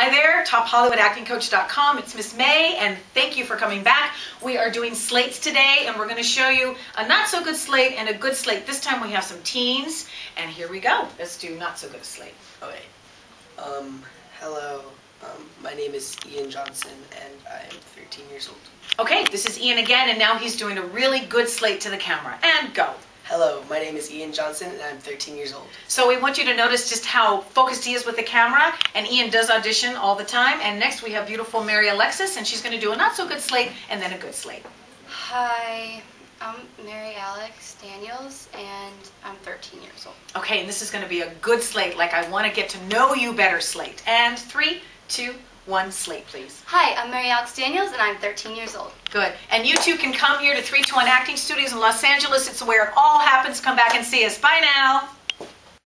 Hi there, tophollywoodactingcoach.com. It's Miss Mae, and thank you for coming back. We are doing slates today, and we're going to show you a not so good slate and a good slate. This time we have some teens, and here we go. Let's do not so good slate. Okay. Um, hello. Um, my name is Ian Johnson, and I am 13 years old. Okay, this is Ian again, and now he's doing a really good slate to the camera. And go. Hello, my name is Ian Johnson, and I'm 13 years old. So we want you to notice just how focused he is with the camera, and Ian does audition all the time. And next we have beautiful Mary Alexis, and she's going to do a not so good slate and then a good slate. Hi, I'm Mary Alex Daniels, and I'm 13 years old. Okay, and this is going to be a good slate, like I want to get to know you better slate. And three, two, one slate, please. Hi, I'm Mary Alex Daniels, and I'm 13 years old. Good. And you two can come here to 321 Acting Studios in Los Angeles. It's where it all happens. Come back and see us. Bye now.